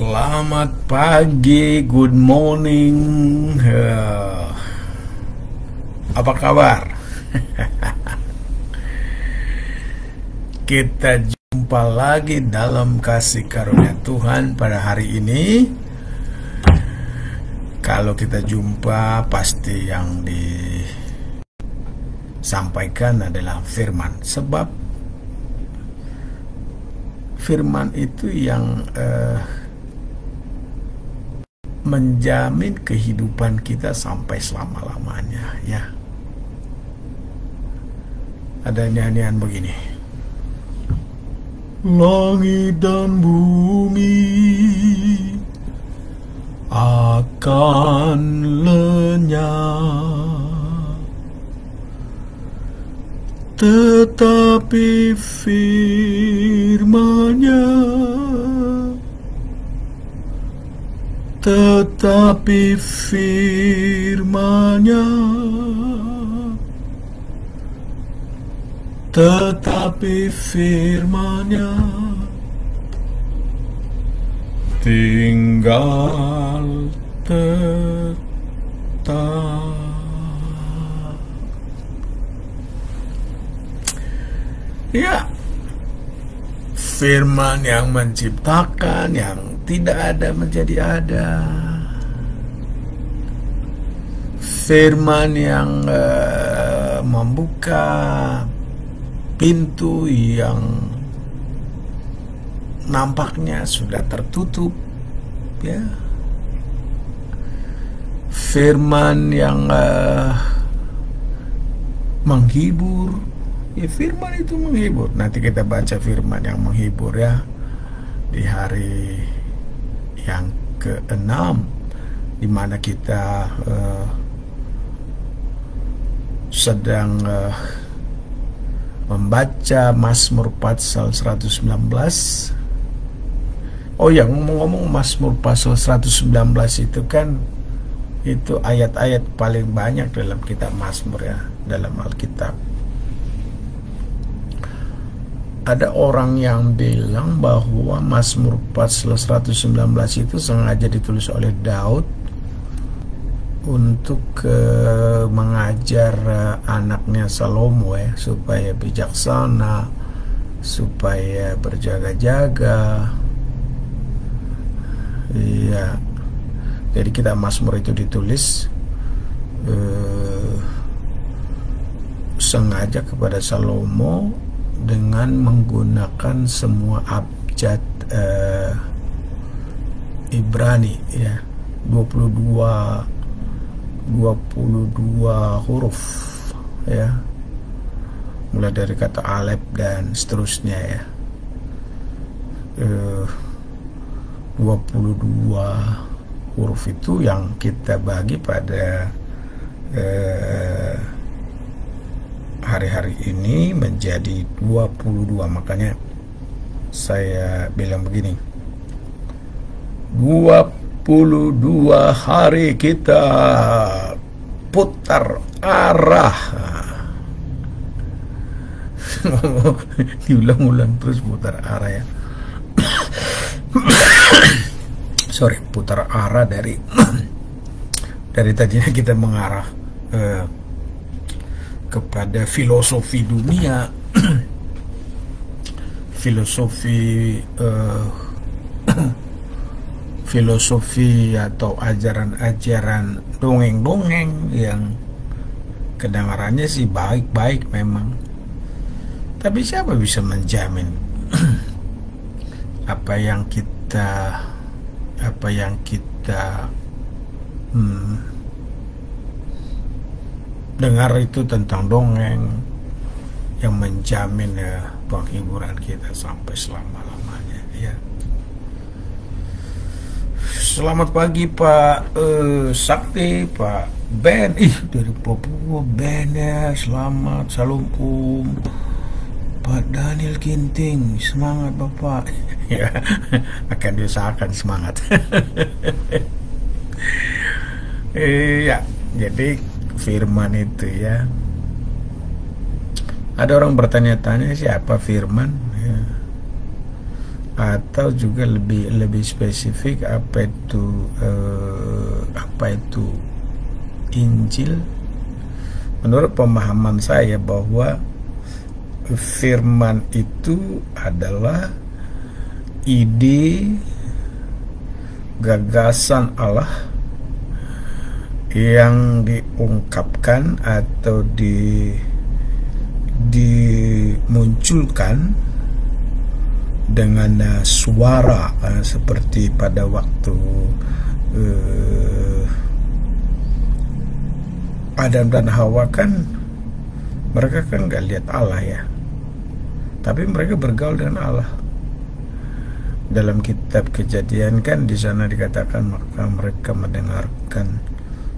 Selamat pagi, good morning. Apa kabar? Kita jumpa lagi dalam kasih karunia Tuhan pada hari ini. Kalau kita jumpa, pasti yang disampaikan adalah firman, sebab firman itu yang uh, menjamin kehidupan kita sampai selama-lamanya ya. Ada nyanyian begini. Langit dan bumi akan lenyap tetapi firman-Nya tetapi firmanya tetapi firmanya tinggal tetap ya firman yang menciptakan yang tidak ada menjadi ada. Firman yang uh, membuka pintu yang nampaknya sudah tertutup, ya. Firman yang uh, menghibur, ya firman itu menghibur. Nanti kita baca firman yang menghibur ya di hari yang keenam di mana kita uh, sedang uh, membaca Mazmur pasal 119 Oh ya ngomong-ngomong Mazmur pasal 119 itu kan itu ayat-ayat paling banyak dalam kitab Mazmur ya dalam Alkitab. Ada orang yang bilang bahwa Mazmur pasal 119 itu sengaja ditulis oleh Daud untuk uh, mengajar uh, anaknya Salomo ya supaya bijaksana, supaya berjaga-jaga. Iya. Jadi kita Mazmur itu ditulis uh, sengaja kepada Salomo dengan menggunakan semua abjad uh, Ibrani ya 22 22 huruf ya. Mulai dari kata Alep dan seterusnya ya. Uh, 22 huruf itu yang kita bagi pada uh, hari-hari ini menjadi 22 makanya saya bilang begini 22 hari kita putar arah. Diulang-ulang terus putar arah ya. Sorry putar arah dari dari tadinya kita mengarah eh, kepada filosofi dunia. Filosofi uh, filosofi atau ajaran-ajaran dongeng-dongeng yang kedengarannya sih baik-baik memang. Tapi siapa bisa menjamin apa yang kita apa yang kita hmm, dengar itu tentang dongeng yang menjamin ya penghiburan kita sampai selama-lamanya ya. Selamat pagi Pak uh, Sakti, Pak Ben, ih dari Papua Ben ya, selamat, salam. Pak Daniel Ginting, semangat Bapak. ya, akan diusahakan semangat. Iya, jadi Firman itu ya ada orang bertanya-tanya siapa Firman. Atau juga lebih lebih spesifik apa itu uh, apa itu Injil? Menurut pemahaman saya bahwa firman itu adalah ide gagasan Allah yang diungkapkan atau di dimunculkan dengan uh, suara uh, seperti pada waktu uh, Adam dan Hawa kan mereka kan nggak lihat Allah ya. Tapi mereka bergaul dengan Allah. Dalam kitab kejadian kan di sana dikatakan maka mereka mendengarkan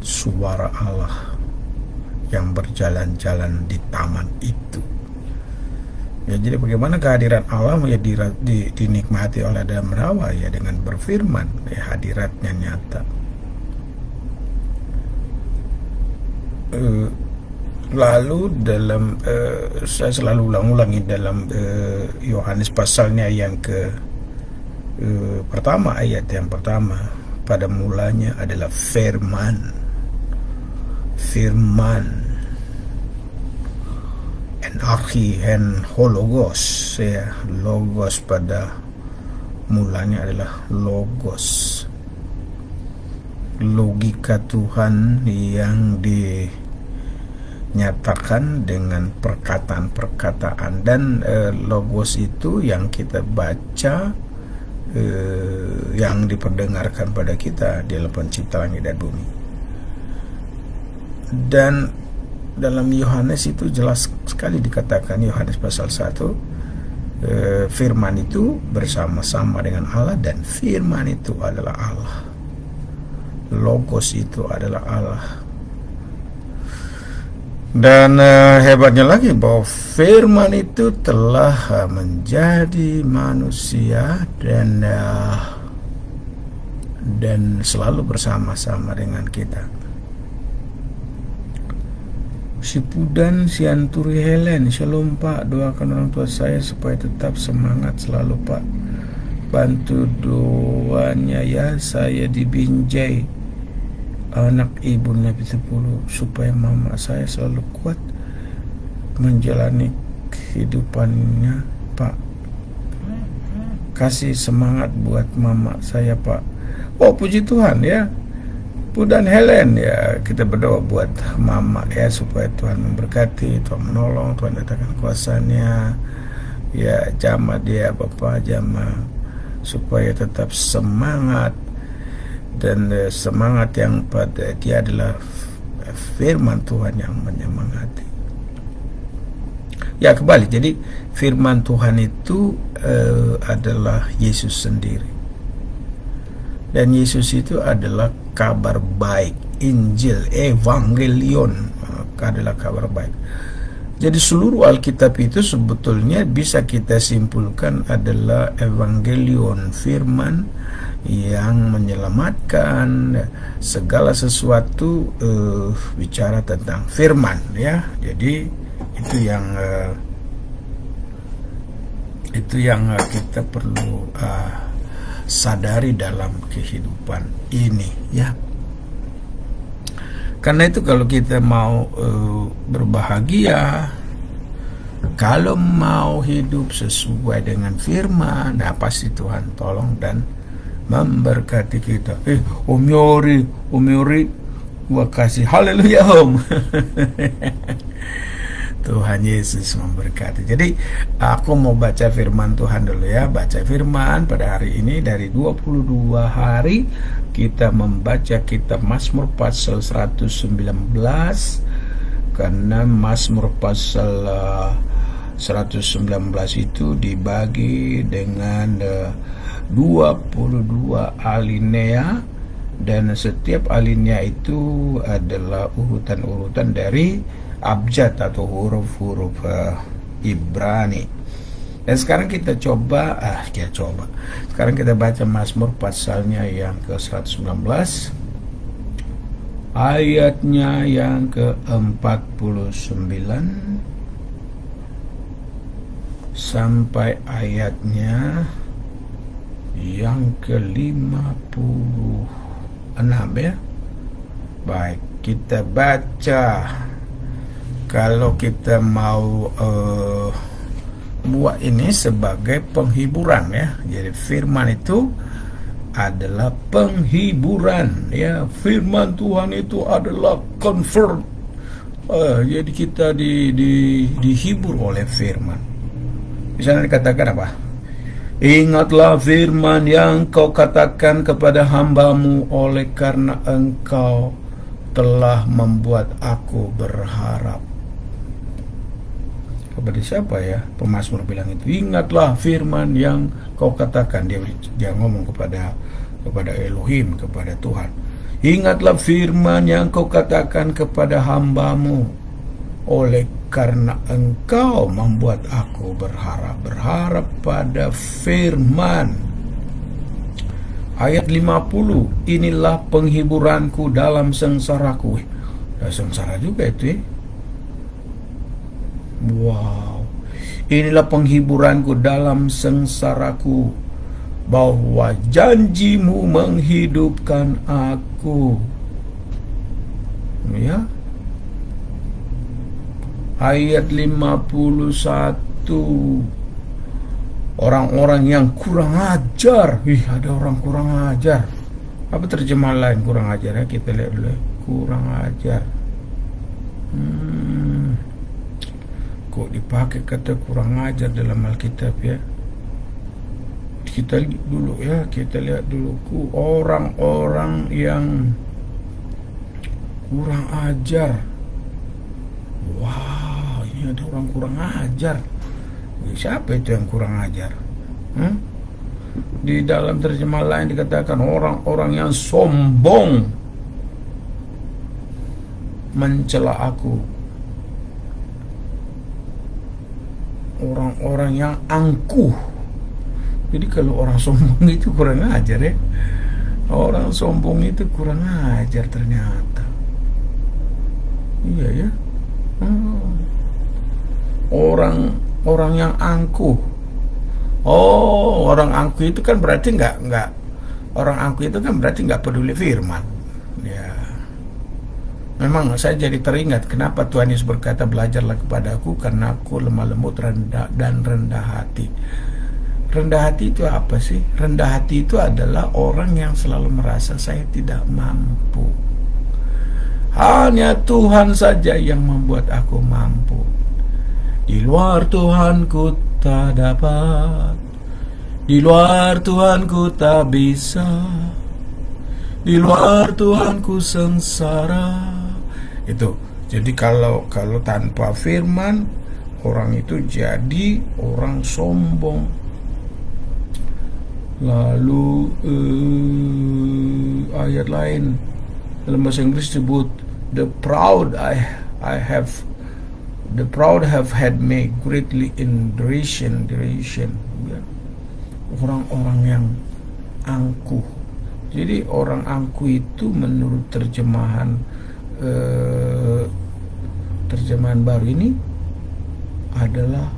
suara Allah yang berjalan-jalan di taman itu Ya, jadi bagaimana kehadiran Allah ya di, di, dinikmati oleh Adam Hawa? Ya dengan berfirman ya hadiratnya nyata. Uh, lalu dalam uh, saya selalu ulang-ulangi dalam uh, Yohanes pasalnya yang ke uh, pertama ayat yang pertama pada mulanya adalah firman. Firman archi and hologos ya. Logos pada mulanya adalah logos. Logika Tuhan yang dinyatakan dengan perkataan-perkataan. Dan e, logos itu yang kita baca e, yang diperdengarkan pada kita di dalam pencipta langit dan bumi. Dan dalam Yohanes itu jelas sekali dikatakan Yohanes pasal 1 eh, firman itu bersama-sama dengan Allah dan firman itu adalah Allah. Logos itu adalah Allah. Dan eh, hebatnya lagi bahwa firman itu telah menjadi manusia dan eh, dan selalu bersama-sama dengan kita Si Pudan, si Anturi Helen, Shalom Pak, doakan orang tua saya supaya tetap semangat selalu Pak. Bantu doanya ya, saya dibinjai anak ibu Nabi 10 supaya mama saya selalu kuat menjalani kehidupannya Pak. Kasih semangat buat mama saya Pak. Oh puji Tuhan ya dan Helen ya kita berdoa buat mama ya supaya Tuhan memberkati, Tuhan menolong, Tuhan datangkan kuasanya. Ya jama dia Bapak jama supaya tetap semangat. Dan uh, semangat yang pada dia adalah firman Tuhan yang menyemangati. Ya kembali. Jadi firman Tuhan itu uh, adalah Yesus sendiri dan Yesus itu adalah kabar baik. Injil Evangelion adalah kabar baik. Jadi seluruh Alkitab itu sebetulnya bisa kita simpulkan adalah Evangelion firman yang menyelamatkan segala sesuatu uh, bicara tentang firman ya. Jadi itu yang uh, itu yang kita perlu uh, sadari dalam kehidupan ini ya. Karena itu kalau kita mau uh, berbahagia kalau mau hidup sesuai dengan firman nah pasti Tuhan tolong dan memberkati kita. Eh Om Yori Om Yori gua kasih haleluya Om Tuhan Yesus memberkati. Jadi aku mau baca firman Tuhan dulu ya. Baca firman pada hari ini dari 22 hari kita membaca kitab Mazmur pasal 119 karena Mazmur pasal uh, 119 itu dibagi dengan uh, 22 alinea dan setiap alinea itu adalah urutan-urutan dari abjad atau huruf-huruf uh, Ibrani. Dan sekarang kita coba, ah kita coba. Sekarang kita baca Mazmur pasalnya yang ke-119 ayatnya yang ke-49 sampai ayatnya yang ke-56 ya. Baik, kita baca kalau kita mau uh, buat ini sebagai penghiburan ya. Jadi firman itu adalah penghiburan ya. Firman Tuhan itu adalah comfort. Uh, jadi kita di, di, dihibur oleh firman. Misalnya dikatakan apa? Ingatlah firman yang kau katakan kepada hambamu oleh karena engkau telah membuat aku berharap. Kepada siapa ya? Pemasmur bilang itu. Ingatlah firman yang kau katakan. Dia dia ngomong kepada kepada Elohim, kepada Tuhan. Ingatlah firman yang kau katakan kepada hambamu oleh karena engkau membuat aku berharap berharap pada firman ayat 50 inilah penghiburanku dalam sengsaraku ya, sengsara juga itu ya wow. Inilah penghiburanku dalam sengsaraku bahwa janjimu menghidupkan aku. Ya. Ayat 51 orang-orang yang kurang ajar. Ih ada orang kurang ajar. Apa terjemahan lain kurang ajar? Ya kita lihat dulu ya. kurang ajar. Hmm. Kok dipakai kata kurang ajar dalam Alkitab ya. Kita dulu ya kita lihat dulu orang-orang yang kurang ajar. Wow ada orang kurang ajar. Siapa itu yang kurang ajar? Hmm? di dalam terjemah lain dikatakan orang-orang yang sombong mencela aku orang-orang yang angkuh jadi kalau orang sombong itu kurang ajar ya orang sombong itu kurang ajar ternyata iya ya hmm orang orang yang angkuh. Oh, orang angkuh itu kan berarti nggak nggak orang angkuh itu kan berarti nggak peduli firman. Ya. Memang saya jadi teringat kenapa Tuhan Yesus berkata belajarlah kepadaku karena aku lemah lembut rendah dan rendah hati. Rendah hati itu apa sih? Rendah hati itu adalah orang yang selalu merasa saya tidak mampu. Hanya Tuhan saja yang membuat aku mampu. Di luar Tuhanku tak dapat Di luar Tuhanku tak bisa Di luar Tuhanku sengsara Itu. Jadi kalau kalau tanpa firman Orang itu jadi orang sombong. Lalu uh, ayat lain. Dalam bahasa Inggris disebut the proud I I have the proud have had me greatly in derision derision. Ya. orang-orang yang angkuh. Jadi orang angkuh itu menurut terjemahan eh, terjemahan baru ini adalah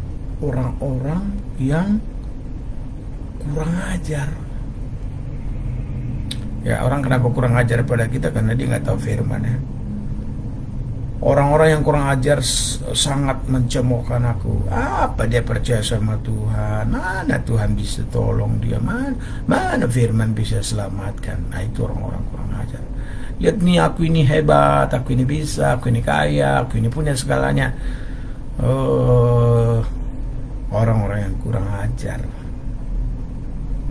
orang-orang yang kurang ajar ya orang kenapa kurang ajar pada kita karena dia nggak tahu firman ya Orang-orang yang kurang ajar sangat mencemoohkan aku. Apa dia percaya sama Tuhan? Mana Tuhan bisa tolong dia? Mana, mana firman bisa selamatkan? Nah itu orang-orang kurang ajar. Lihat nih aku ini hebat, aku ini bisa, aku ini kaya, aku ini punya segalanya. Oh, orang-orang yang kurang ajar.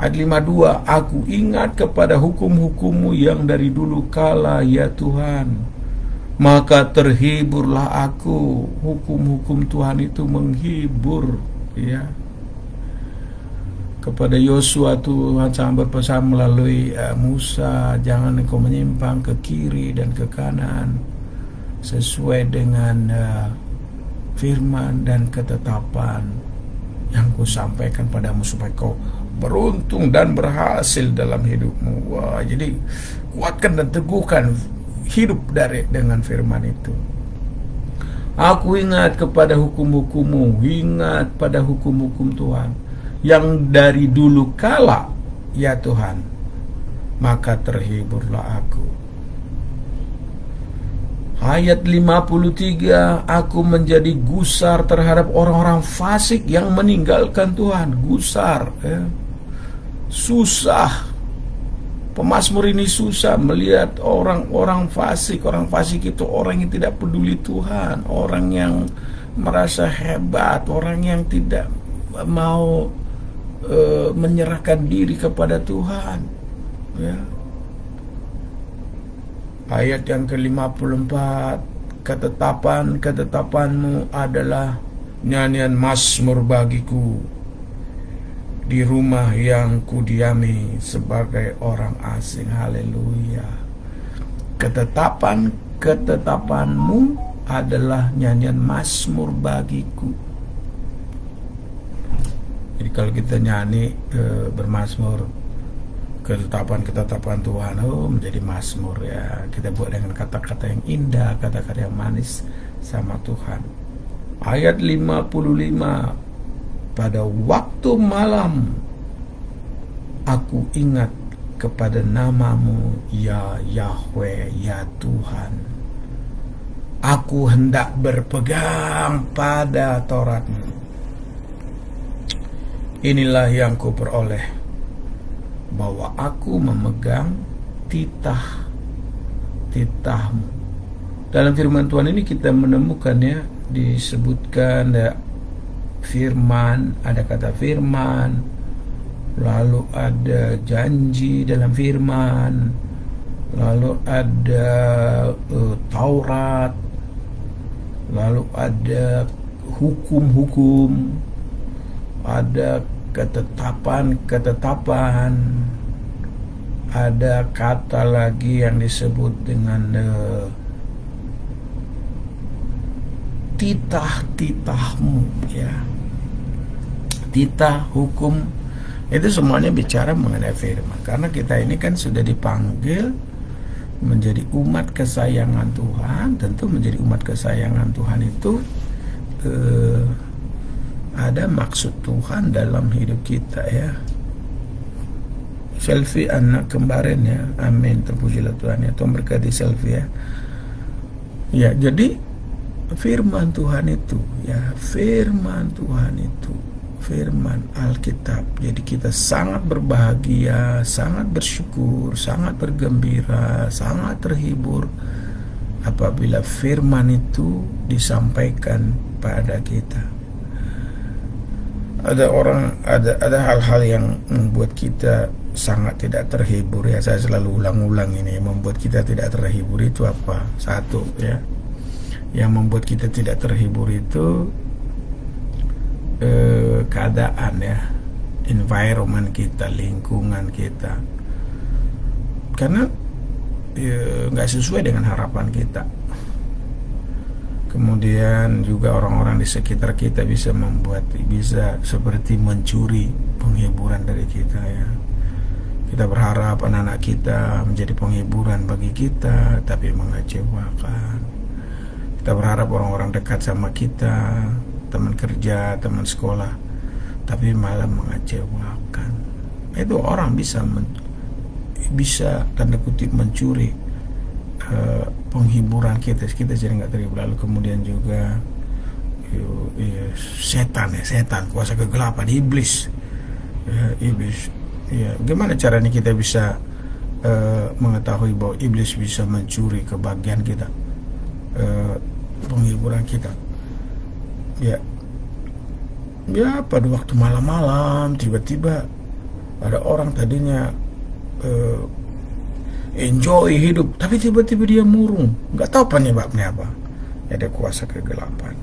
Ayat 52, aku ingat kepada hukum-hukummu yang dari dulu kala ya Tuhan maka terhiburlah aku hukum-hukum Tuhan itu menghibur ya kepada Yosua Tuhan sangat berpesan melalui uh, Musa jangan engkau menyimpang ke kiri dan ke kanan sesuai dengan uh, firman dan ketetapan yang ku sampaikan padamu supaya kau beruntung dan berhasil dalam hidupmu. Wah, jadi kuatkan dan teguhkan hidup dari dengan firman itu. Aku ingat kepada hukum-hukummu, ingat pada hukum-hukum Tuhan yang dari dulu kala ya Tuhan, maka terhiburlah aku. Ayat 53 Aku menjadi gusar terhadap orang-orang fasik yang meninggalkan Tuhan. Gusar ya. Susah. Pemasmur ini susah melihat orang-orang fasik. Orang fasik itu orang yang tidak peduli Tuhan. Orang yang merasa hebat. Orang yang tidak mau uh, menyerahkan diri kepada Tuhan. Ya. Ayat yang ke-54 Ketetapan-ketetapanmu adalah nyanyian masmur bagiku Di rumah yang kudiami sebagai orang asing. Haleluya. Ketetapan-ketetapanmu adalah nyanyian masmur bagiku Jadi kalau kita nyanyi e, bermasmur ketetapan-ketetapan Tuhan oh menjadi mazmur ya. Kita buat dengan kata-kata yang indah kata-kata yang manis sama Tuhan. Ayat 55 pada waktu malam aku ingat kepada namamu ya Yahweh ya Tuhan. Aku hendak berpegang pada Tauratmu inilah yang ku peroleh bahwa aku memegang titah titahmu. Dalam firman Tuhan ini kita menemukannya disebutkan ada firman, ada kata firman, lalu ada janji dalam firman, lalu ada uh, Taurat, lalu ada hukum-hukum, ada ketetapan-ketetapan ada kata lagi yang disebut dengan uh, titah-titahmu ya. Titah hukum. Itu semuanya bicara mengenai firman. Karena kita ini kan sudah dipanggil menjadi umat kesayangan Tuhan. Tentu menjadi umat kesayangan Tuhan itu uh, ada maksud Tuhan dalam hidup kita ya. Selfie anak kemarin ya. Amin. Terpujilah Tuhan ya. Tuhan berkati selfie ya. Ya jadi firman Tuhan itu ya firman Tuhan itu firman Alkitab. Jadi kita sangat berbahagia sangat bersyukur sangat bergembira sangat terhibur apabila firman itu disampaikan pada kita ada orang ada ada hal-hal yang membuat kita sangat tidak terhibur ya. Saya selalu ulang-ulang ini membuat kita tidak terhibur itu apa? Satu ya. Yang membuat kita tidak terhibur itu eh, keadaan ya. Environment kita lingkungan kita. Karena ya, nggak ya, sesuai dengan harapan kita kemudian juga orang-orang di sekitar kita bisa membuat bisa seperti mencuri penghiburan dari kita ya. Kita berharap anak-anak kita menjadi penghiburan bagi kita tapi mengecewakan. Kita berharap orang-orang dekat sama kita teman kerja teman sekolah tapi malah mengecewakan. Itu orang bisa men, bisa tanda kutip mencuri penghiburan kita kita jadi nggak terhibur lalu. Kemudian juga yuk, ya, setan ya setan kuasa kegelapan iblis. Ya, iblis ya gimana caranya kita bisa uh, mengetahui bahwa iblis bisa mencuri kebahagiaan kita uh, penghiburan kita? Ya ya pada waktu malam-malam tiba-tiba ada orang tadinya uh, enjoy hidup. Tapi tiba-tiba dia murung. Nggak tahu penyebabnya apa. Ada kuasa kegelapan.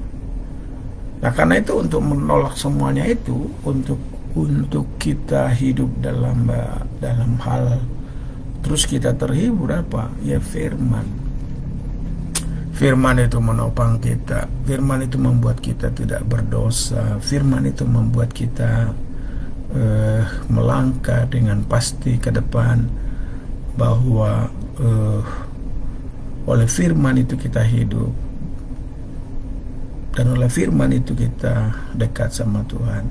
Nah karena itu untuk menolak semuanya itu untuk untuk kita hidup dalam dalam hal terus kita terhibur apa? Ya firman. Firman itu menopang kita. Firman itu membuat kita tidak berdosa. Firman itu membuat kita uh, melangkah dengan pasti ke depan bahwa uh, oleh firman itu kita hidup. Dan oleh firman itu kita dekat sama Tuhan.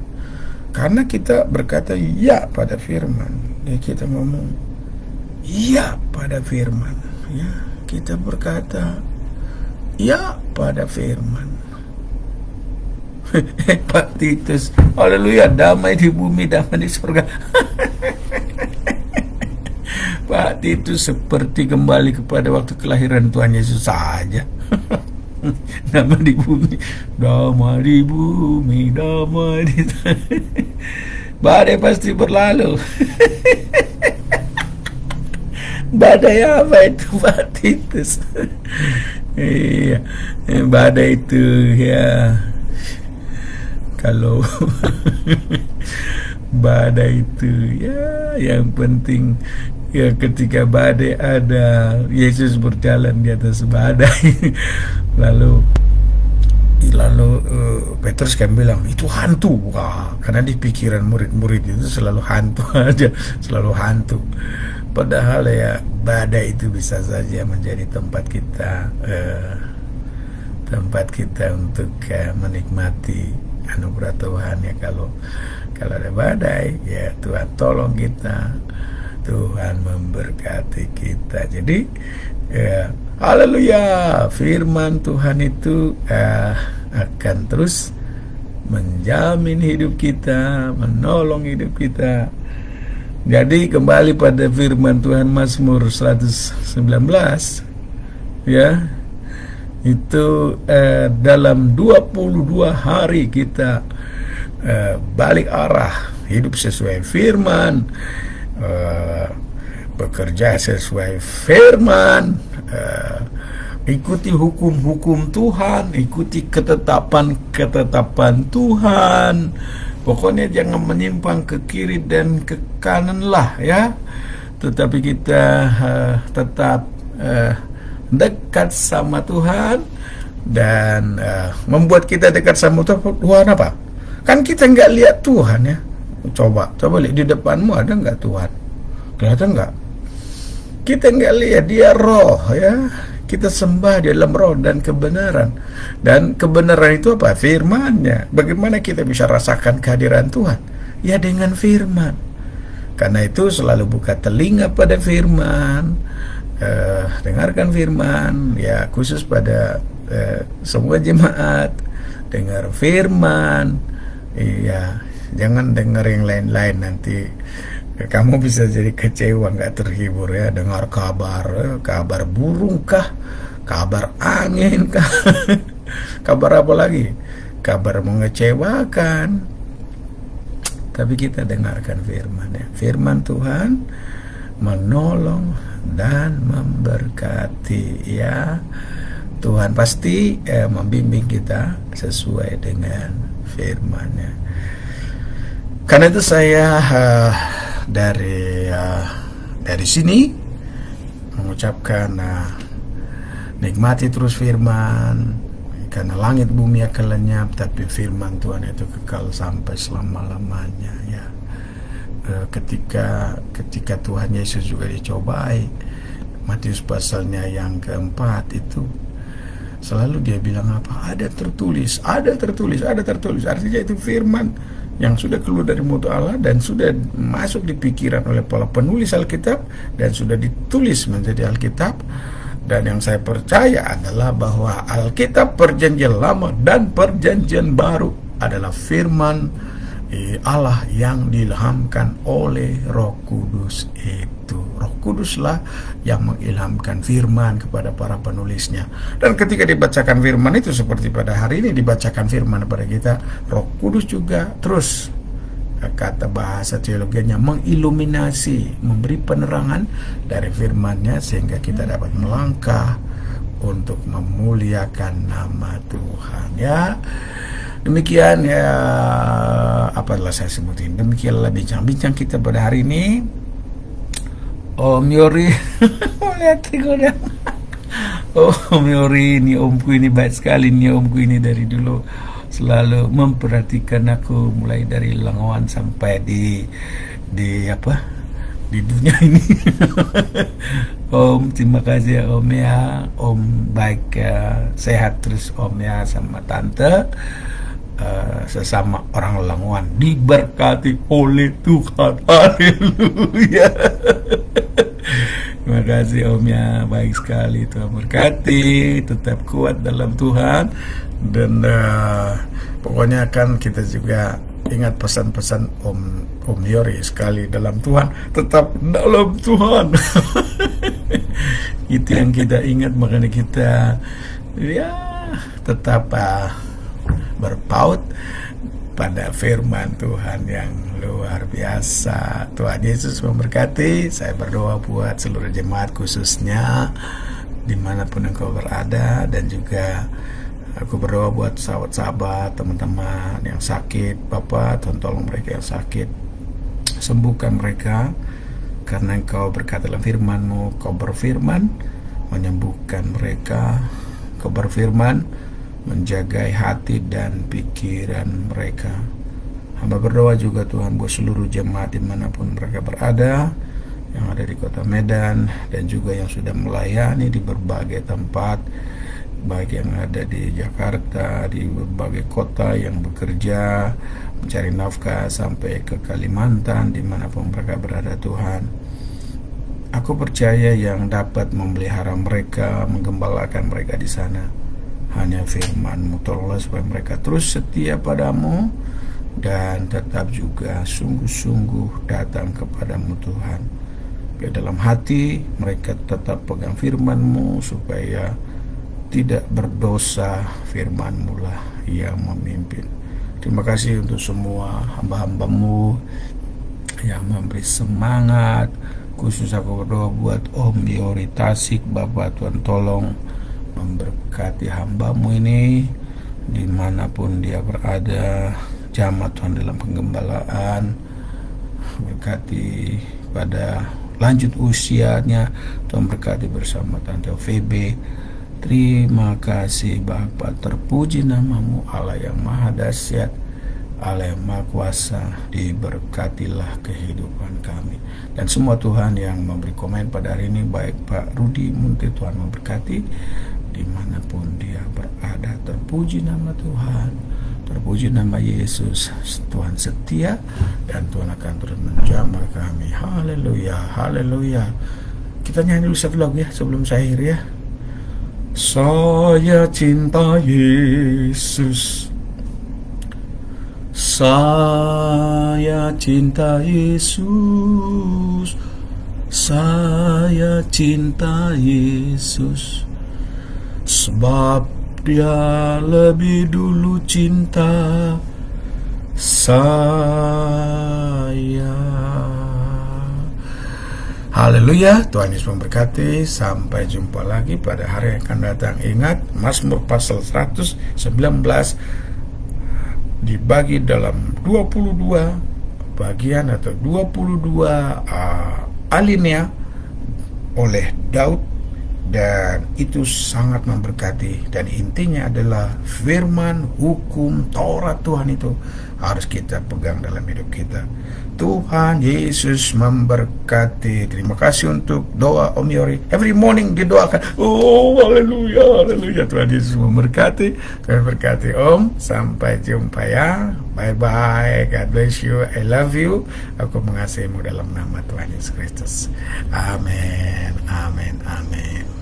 Karena kita berkata ya pada firman. Ya kita ngomong ya pada firman. Ya kita berkata ya pada firman. Pak Titus Haleluya damai di bumi damai di surga Pak Titus seperti kembali kepada waktu kelahiran Tuhan Yesus saja. Damai di bumi. Damai di bumi damai di badai pasti berlalu. Badai apa itu Pak Titus iya. Badai itu ya. Kalau badai itu ya yang penting ya ketika badai ada Yesus berjalan di atas badai. Lalu lalu uh, Petrus kan bilang itu hantu. Wah karena di pikiran murid-murid itu selalu hantu aja selalu hantu. Padahal ya badai itu bisa saja menjadi tempat kita uh, tempat kita untuk uh, menikmati anugerah Tuhan ya. Kalau kalau ada badai ya Tuhan tolong kita Tuhan memberkati kita. Jadi ya haleluya. Firman Tuhan itu uh, akan terus menjamin hidup kita menolong hidup kita. Jadi kembali pada firman Tuhan Mazmur 119 ya itu eh, dalam 22 hari kita eh, balik arah hidup sesuai firman eh, bekerja sesuai firman eh, ikuti hukum-hukum Tuhan ikuti ketetapan-ketetapan Tuhan pokoknya jangan menyimpang ke kiri dan ke kanan lah ya tetapi kita uh, tetap uh, dekat sama Tuhan dan uh, membuat kita dekat sama Tuhan apa? Kan kita nggak lihat Tuhan ya. Coba, coba lihat di depanmu ada nggak Tuhan? Kelihatan nggak? Kita nggak lihat dia roh ya. Kita sembah di dalam roh dan kebenaran. Dan kebenaran itu apa? Firmannya. Bagaimana kita bisa rasakan kehadiran Tuhan? Ya dengan firman. Karena itu selalu buka telinga pada firman uh, dengarkan firman ya khusus pada uh, semua jemaat dengar firman iya jangan dengar yang lain-lain nanti. Kamu bisa jadi kecewa nggak terhibur ya. Dengar kabar eh, kabar burung kah? Kabar angin kah? Kabar apa lagi? Kabar mengecewakan. Tapi kita dengarkan firman ya. Firman Tuhan menolong dan memberkati ya. Tuhan pasti eh, membimbing kita sesuai dengan firman-Nya. Karena itu saya uh, dari uh, dari sini mengucapkan uh, nikmati terus firman karena langit bumi akan lenyap tapi firman Tuhan itu kekal sampai selama-lamanya ya. Eh, ketika ketika Tuhan Yesus juga dicobai Matius pasalnya yang keempat itu selalu dia bilang apa ada tertulis ada tertulis ada tertulis artinya itu firman yang sudah keluar dari mulut Allah dan sudah masuk di pikiran oleh para penulis Alkitab dan sudah ditulis menjadi Alkitab dan yang saya percaya adalah bahwa Alkitab perjanjian lama dan perjanjian baru adalah firman Allah yang diilhamkan oleh Roh Kudus itu. Roh Kuduslah yang mengilhamkan firman kepada para penulisnya. Dan ketika dibacakan firman itu seperti pada hari ini dibacakan firman kepada kita, Roh Kudus juga terus kata bahasa teologinya mengiluminasi, memberi penerangan dari firmannya sehingga kita dapat melangkah untuk memuliakan nama Tuhan ya. Demikian ya apa adalah saya sebutin. Demikianlah bincang-bincang kita pada hari ini. Om Yori, lihat udah. Oh, Om Yori ini omku ini baik sekali nih omku ini dari dulu selalu memperhatikan aku mulai dari Langawan sampai di di apa di dunia ini. om, terima kasih ya Om ya. Om baik ya, sehat terus Om ya sama Tante uh, sesama orang Langwan diberkati oleh Tuhan. Haleluya. Terima kasih Om ya, baik sekali Tuhan berkati, tetap kuat dalam Tuhan dan uh, pokoknya kan kita juga ingat pesan-pesan Om Om Yori sekali dalam Tuhan, tetap dalam Tuhan. Itu yang kita ingat makanya kita ya tetap uh, berpaut pada firman Tuhan yang luar biasa. Tuhan Yesus memberkati. Saya berdoa buat seluruh jemaat khususnya di mana pun engkau berada. Dan juga aku berdoa buat sahabat-sahabat, teman-teman yang sakit, Bapak, Tuhan tolong mereka yang sakit, sembuhkan mereka. Karena engkau berkata dalam firmanmu, kau berfirman menyembuhkan mereka, kau berfirman menjagai hati dan pikiran mereka. Hamba berdoa juga Tuhan buat seluruh jemaat di mana pun mereka berada yang ada di kota Medan dan juga yang sudah melayani di berbagai tempat baik yang ada di Jakarta, di berbagai kota yang bekerja mencari nafkah sampai ke Kalimantan di mana pun mereka berada Tuhan. Aku percaya yang dapat memelihara mereka, menggembalakan mereka di sana hanya firman-Mu tolonglah supaya mereka terus setia padamu dan tetap juga sungguh-sungguh datang kepadamu Tuhan. Biar dalam hati mereka tetap pegang firman-Mu supaya tidak berdosa firman-Mu lah yang memimpin. Terima kasih untuk semua hamba-hambamu yang memberi semangat khusus aku berdoa buat Om Yori Tasik Bapak Tuhan tolong memberkati hambamu ini di mana pun dia berada jamaah Tuhan dalam penggembalaan berkati pada lanjut usianya Tuhan berkati bersama Tante VB terima kasih Bapak terpuji namamu Allah yang maha dahsyat Allah yang maha kuasa diberkatilah kehidupan kami. Dan semua Tuhan yang memberi komen pada hari ini baik Pak Rudi Munti Tuhan memberkati di mana pun dia berada. Terpuji nama Tuhan terpuji nama Yesus. Tuhan setia dan Tuhan akan terus menjamah kami. Haleluya haleluya. Kita nyanyi dulu satu lagu ya sebelum saya akhir ya. Saya cinta Yesus. Saya cinta Yesus. Saya cinta Yesus Sebab dia lebih dulu cinta saya Haleluya, Tuhan Yesus memberkati. Sampai jumpa lagi pada hari yang akan datang. Ingat, Mazmur pasal 119 dibagi dalam 22 bagian atau 22 uh, alinea oleh Daud dan itu sangat memberkati. Dan intinya adalah firman hukum Taurat Tuhan itu harus kita pegang dalam hidup kita. Tuhan Yesus memberkati. Terima kasih untuk doa Om Yori. Every morning didoakan. Oh haleluya haleluya. Tuhan Yesus memberkati. Tuhan berkati Om. Sampai jumpa ya. Bye bye God bless you. I love you. Aku mengasihimu dalam nama Tuhan Yesus Kristus. Amin amin amin